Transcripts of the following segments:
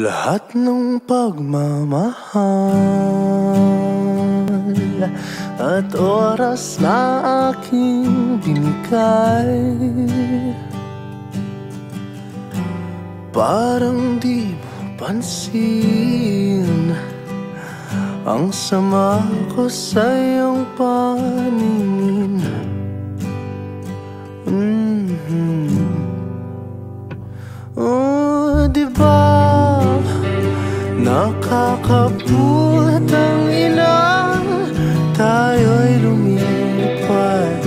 Lahat ng pagmamahal At oras na aking binigay Parang di mo pansin Ang sama ko sa iyong paningin mm-hmm. Oh, Nakakaputang ina Tayo'y lumipad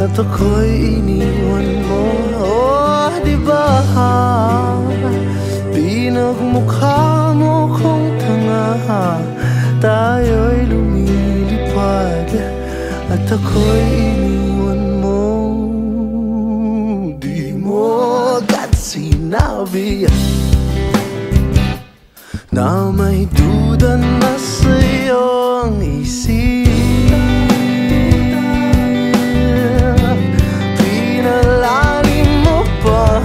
At ako'y iniwan mo. Oh, di ba? Pinagmukha mo kong tanga Tayo'y lumilipad At ako'y iniwan mo. Di mo agad sinabi na may duda na sa'yo ang isip. Pinalalim mo pa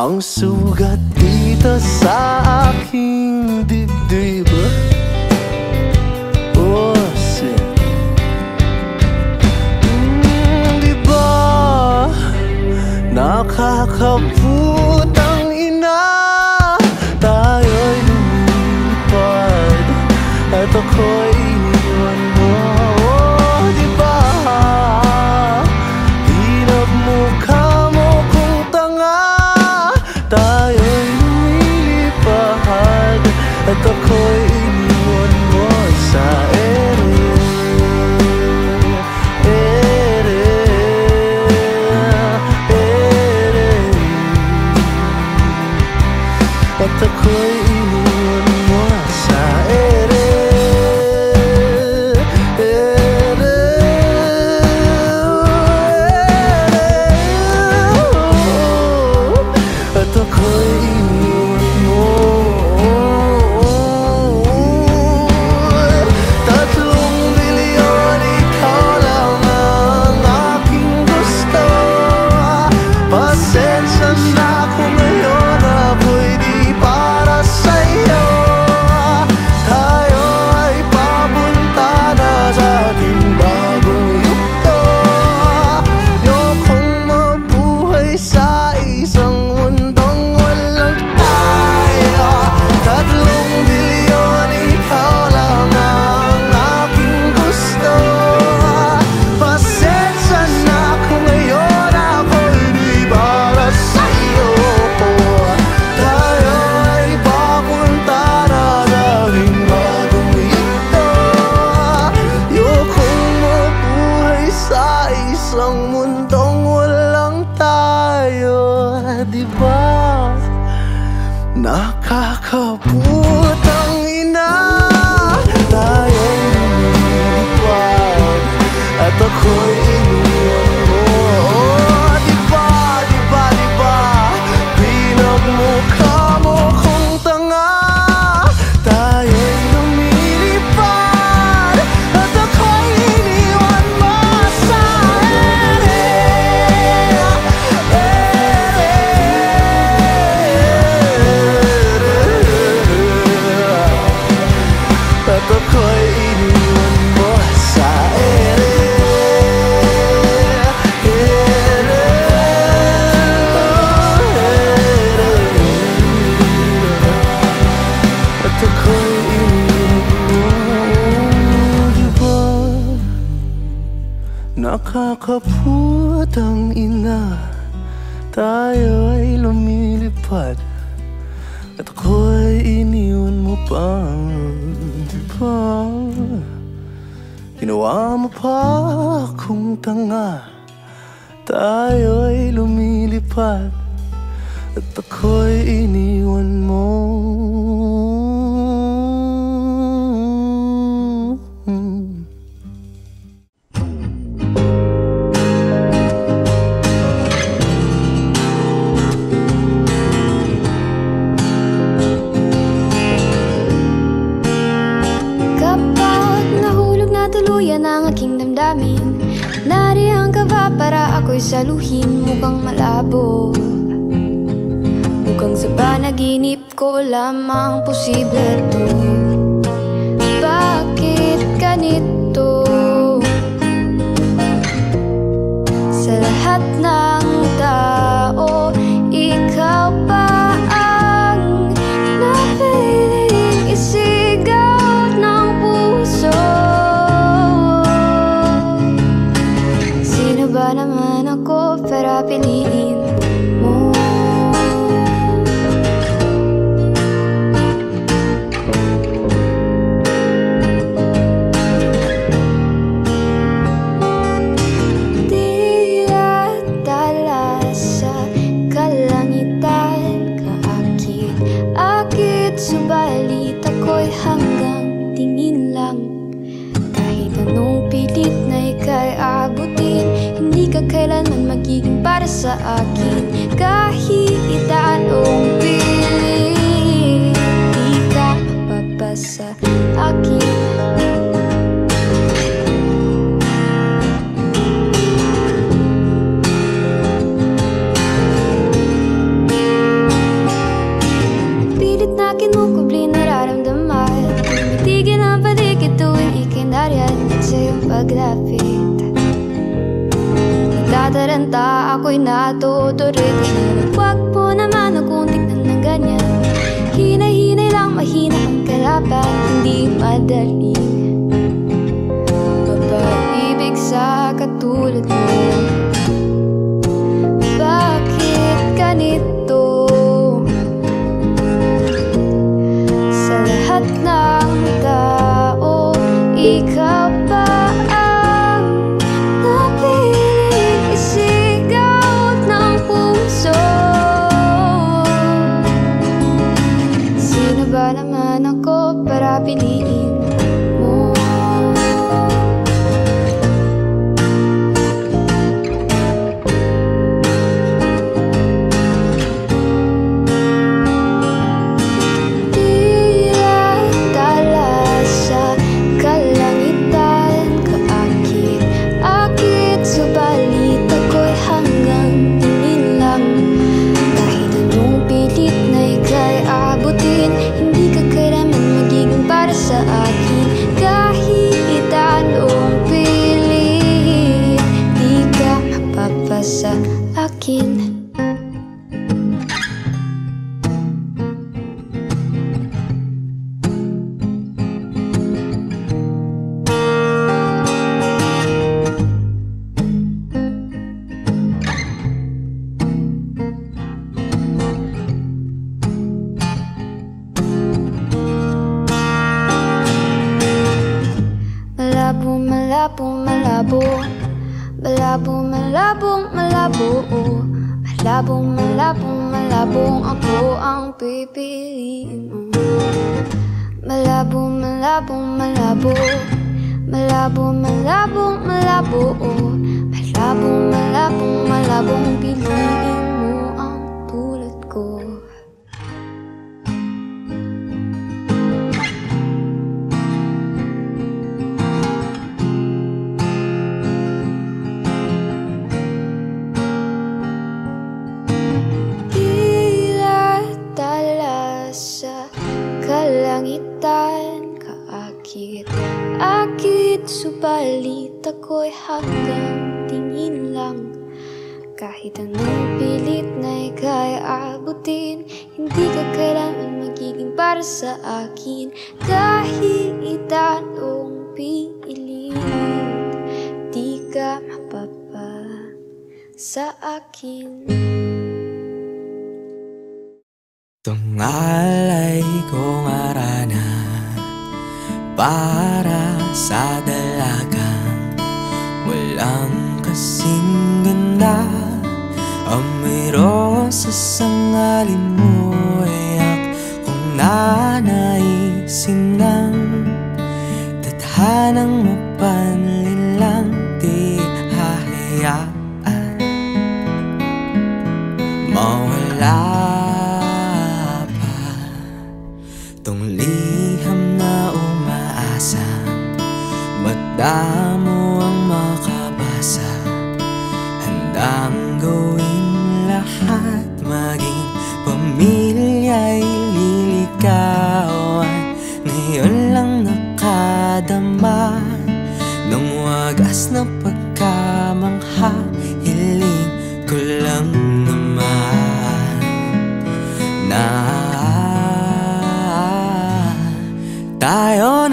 Ang sugat dito sa aking dibdib. Oh, Nakakaputang ina Tayo'y lumilipad At ako'y Nakakaputang ina Tayo ay lumilipad. At ako'y iniwan mo pa Di ba Ginawa mo pa akong tanga Tayo ay lumilipad. At ako'y iniwan mo saluhin mukhang malabo Mukhang sa panag panaginip ko lamang posible to Bakit ganito? Naman ako para piliin sa akin. Kahit natuturik Huwag mo naman akong tignan ng ganyan. Hinay-hinay lang mahina ang kalaban. Hindi madali Subalit ako'y hanggang tingin lang. Kahit anong pilit na ika'y abutin Hindi ka kailanman magiging para sa akin. Kahit anong pilit Di ka mapapa sa akin. Tungalay kong arana Para sa sangalin mo Ay kung nanaisin lang Tadhanang mapanlin lang Di hahayaan. Mawala pa Tong liham na umaasa Magdamo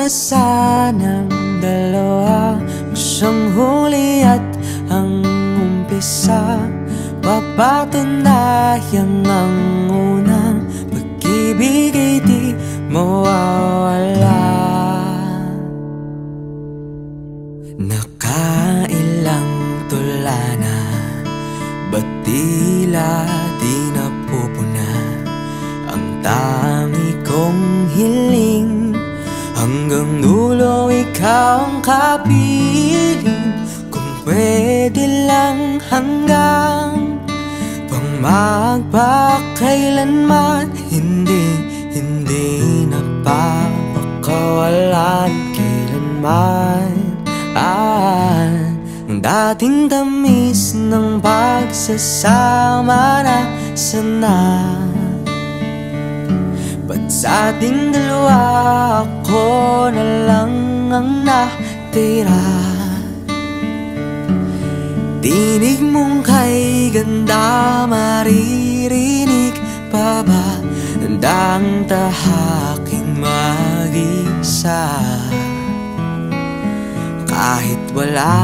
na sanang dalawa. Ang siyang huli at ang umpisa. Papatunayan ang makapiling Kung pwede lang hanggang Pang magpakailanman. Hindi, hindi na napapakawalan Kailanman. Ah, Dating tamis ng pagsasama na sanay Ba't sa ating dalawa ako na lang ang na tira. Tinig mong kay ganda Maririnig pa ba Ang daang tahaking mag-isa? Kahit wala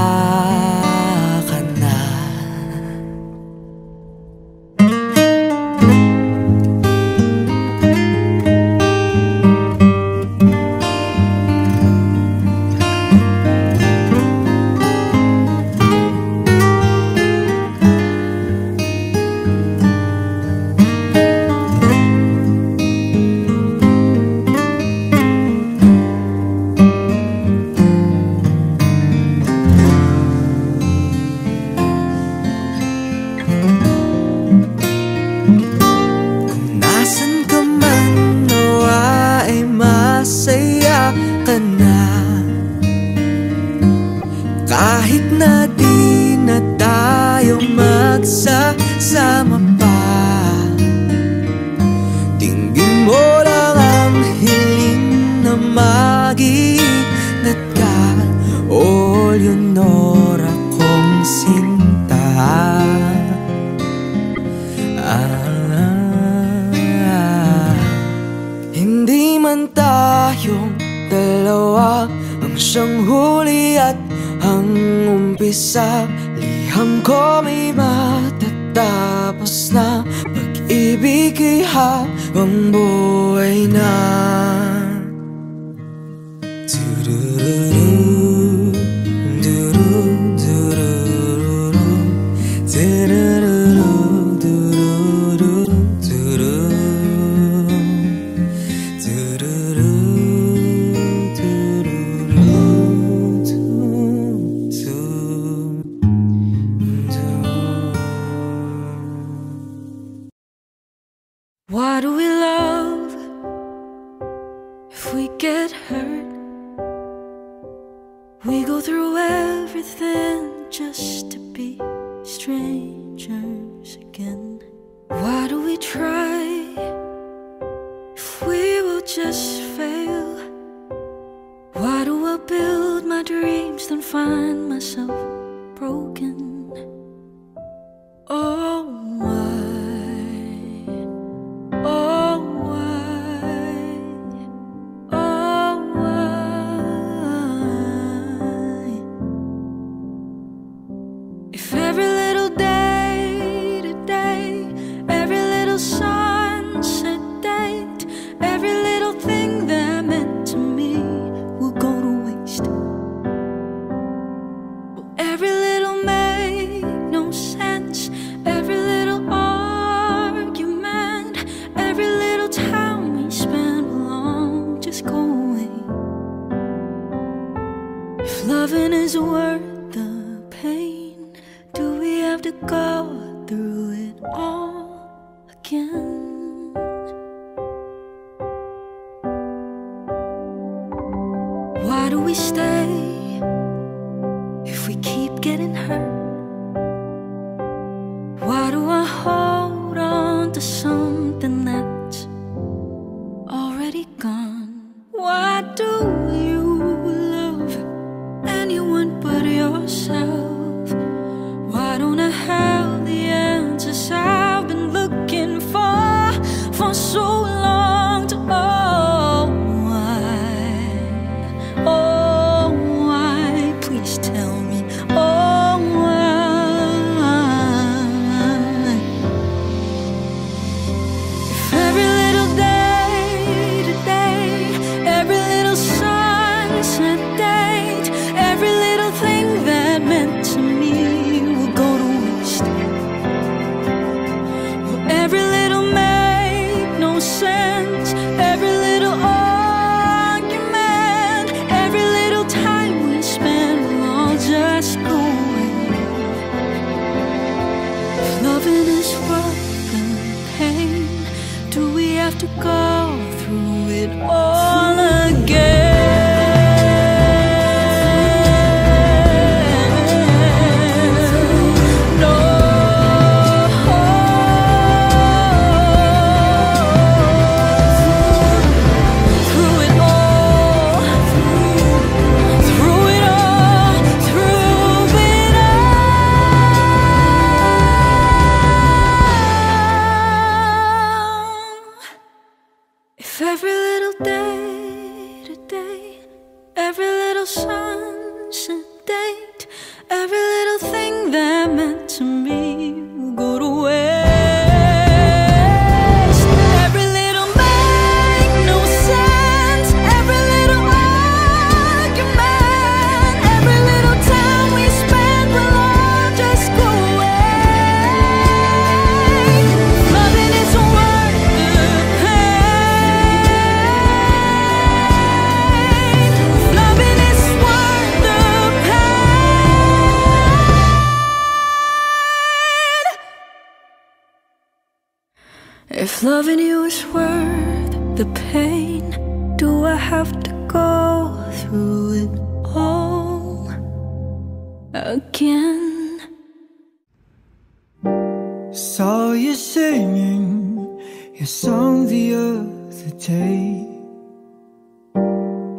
you singing your song the other day.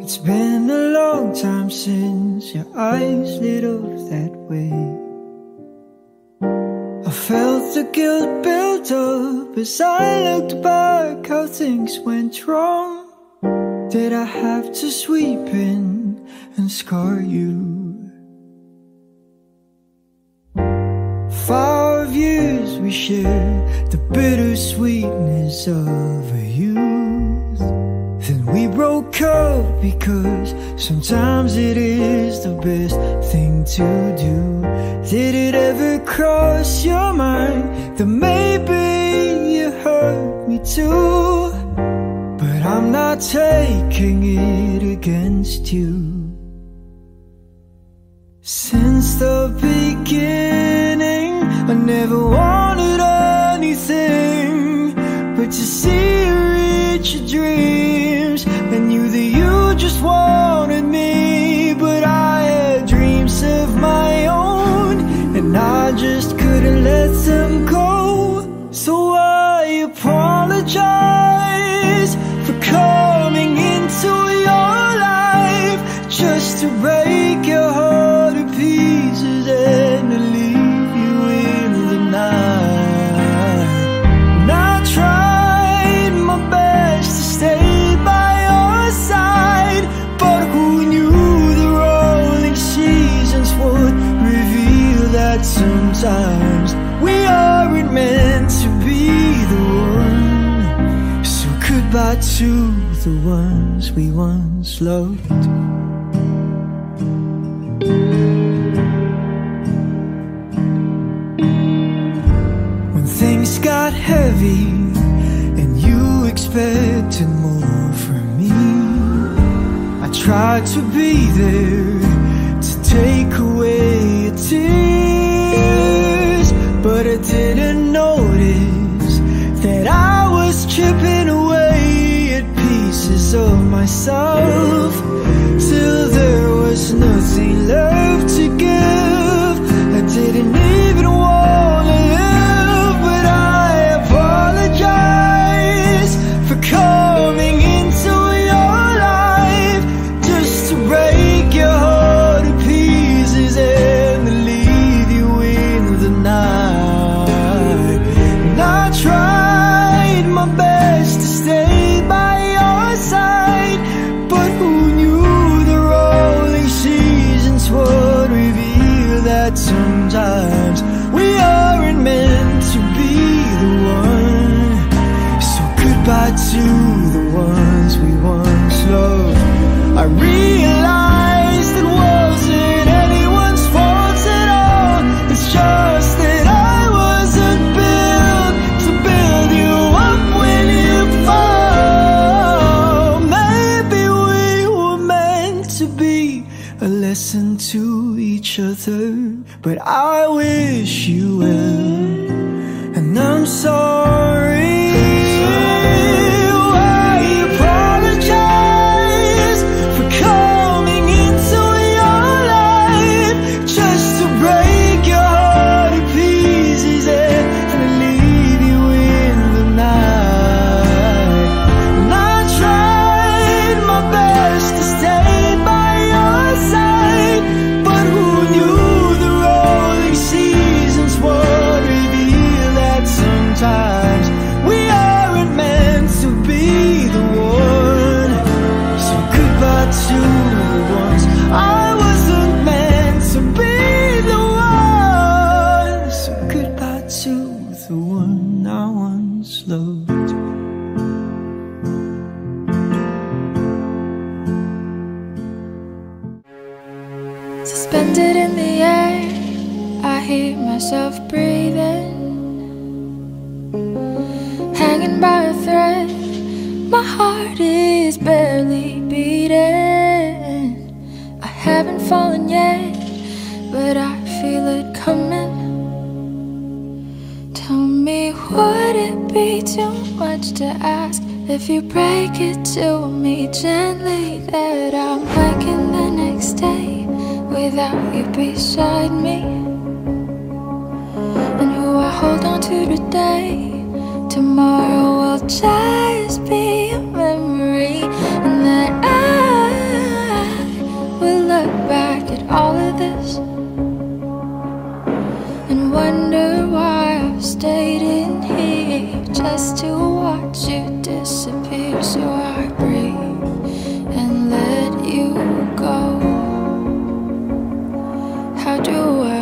It's been a long time since your eyes lit up that way. I felt the guilt build up as I looked back how things went wrong. Did I have to sweep in and scar you? We shared the bittersweetness of a youth. Then we broke up because sometimes it is the best thing to do. Did it ever cross your mind that maybe you hurt me too? But I'm not taking it against you. Since the beginning, I never wanted anything but to see you reach your dreams. I knew that you just wanted to the ones we once loved. When things got heavy and you expected more from me, I tried to be there to take away myself till there was nothing left to give. I didn't suspended in the air. I hear myself breathing, hanging by a thread. My heart is barely beating. I haven't fallen yet, but I feel it coming. Tell me, would it be too much to ask if you break it to me gently that I'll wake in the next day? without you beside me. And who I hold on to today, tomorrow will just be a memory. And then I will look back at all of this and wonder why I've stayed in here just to watch you disappear so I do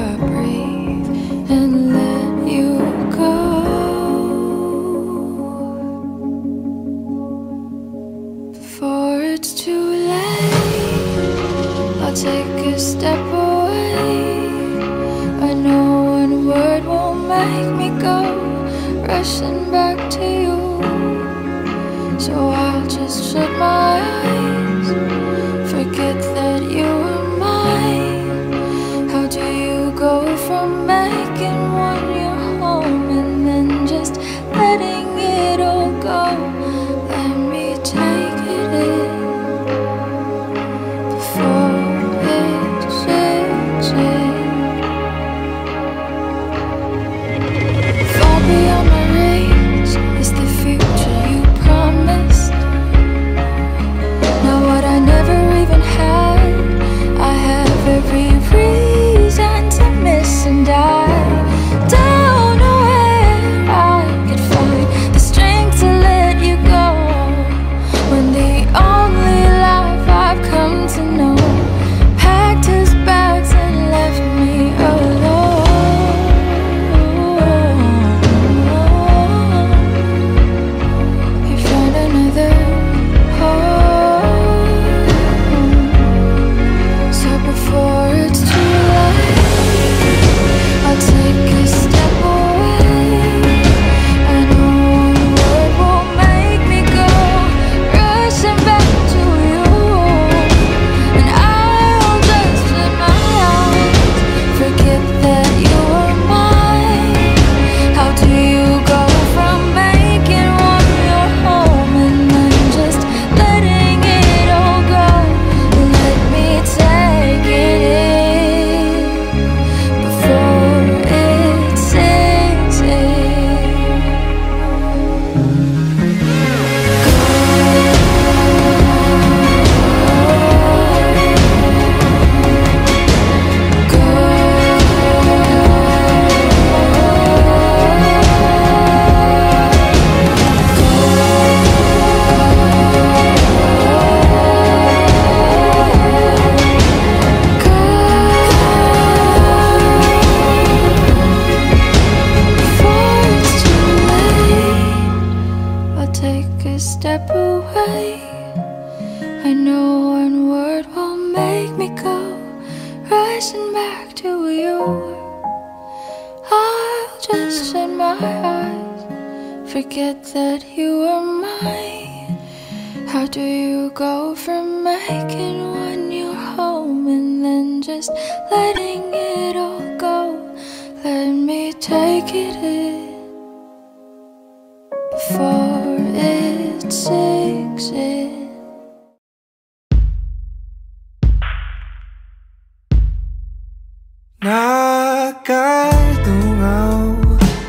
Nakadungaw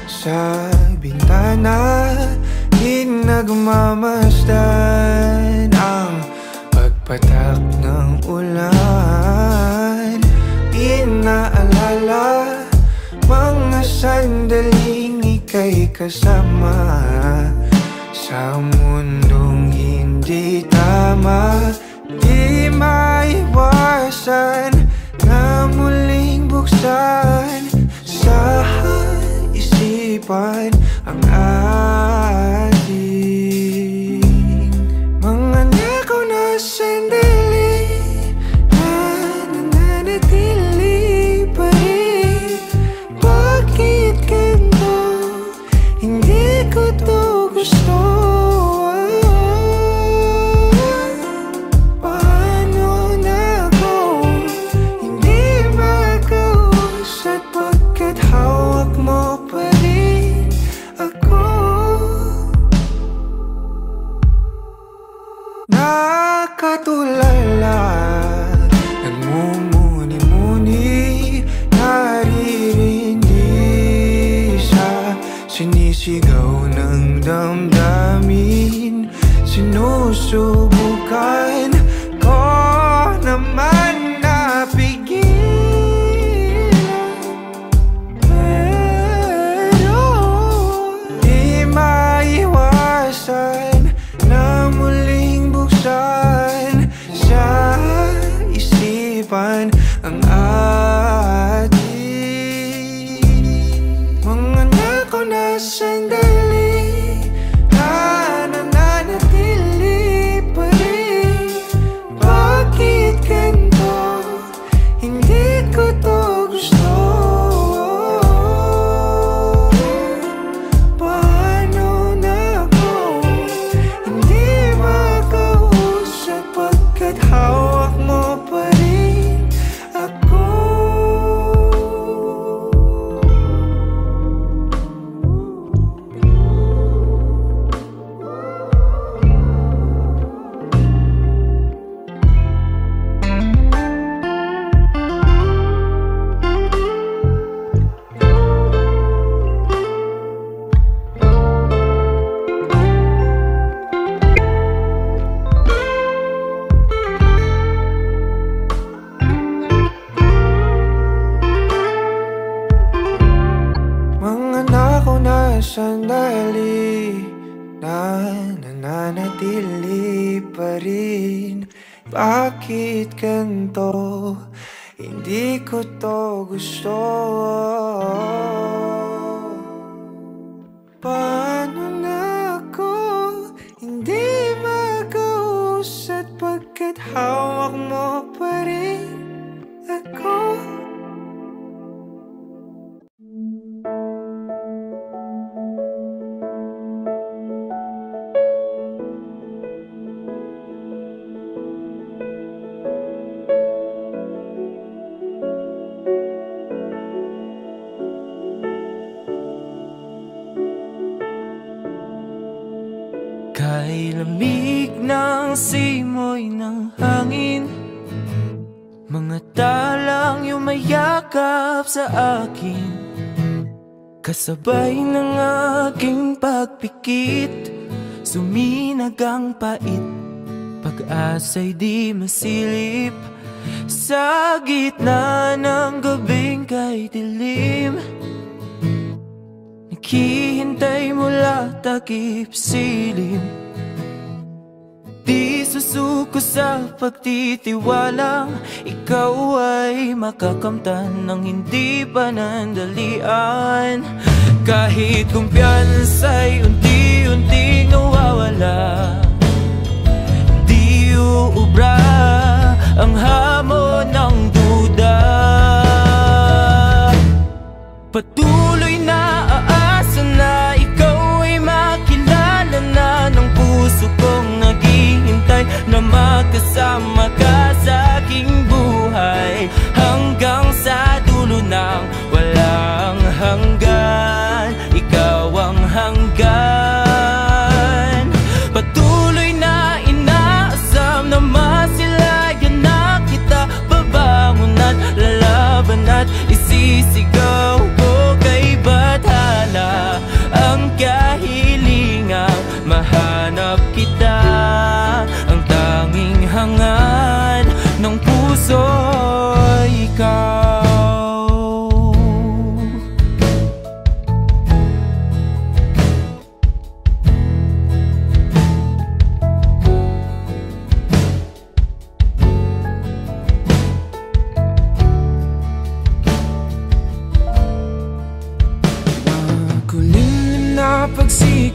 sa bintana Hinagmamasdan ang pagpatak ng ulan. Inaalala mga sandaling ika'y kasama Sa mundong hindi tama Di maiwasan sign, sign, you see, bind. Sa akin. Kasabay ng aking pagpikit Suminag ang pait Pag-asa'y di masilip Sa gitna ng gabing kay dilim. Naghihintay mula takip silim Di susuko sa pagtitiwalang Ikaw ay makakamtan ng hindi panandalian. Kahit kumpiyansa'y unti-unting nawawala Di uubra ang hamon ng duda Patuloy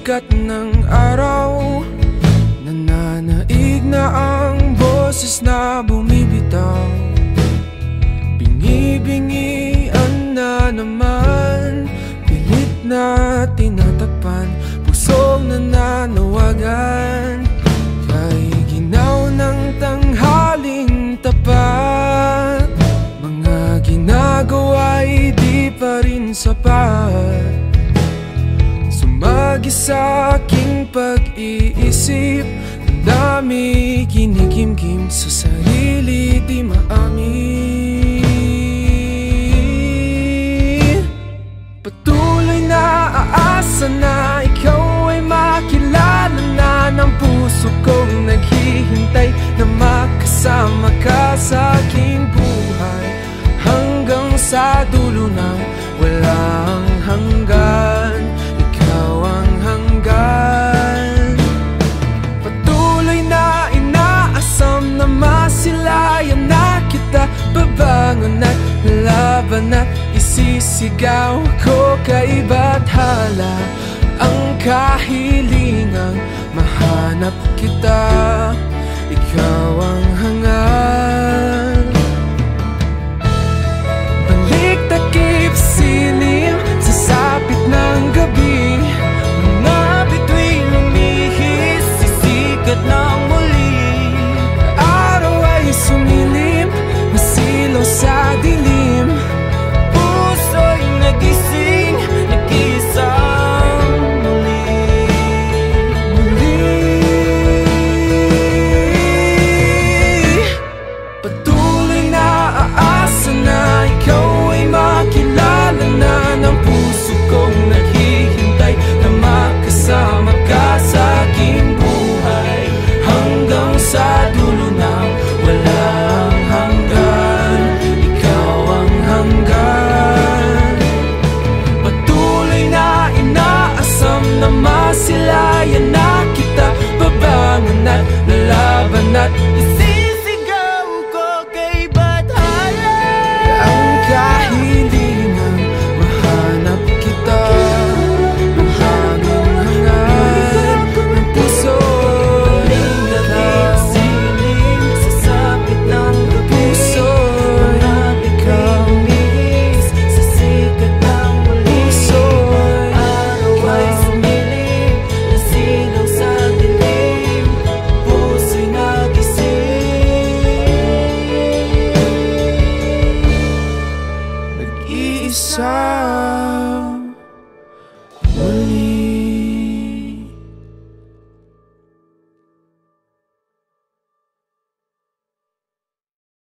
pagsikat ng araw Nananaig na ang boses na bumibitaw. Bingi-bingian na naman Pilit na tinatakpan Pusong nananawagan Kay ginaw ng tanghaling tapat. Mga ginagawa'y di pa rin sapat Sumagi sa aking pag-iisip. Ang dami kinikimkim sa sarili di maamin. Patuloy na aasa na ikaw ay makilala na Ng puso kong naghihintay na makasama ka sa aking buhay. Hanggang sa dulo ng walang isisigaw ko kay Bathala Ang kahilingang mahanap kita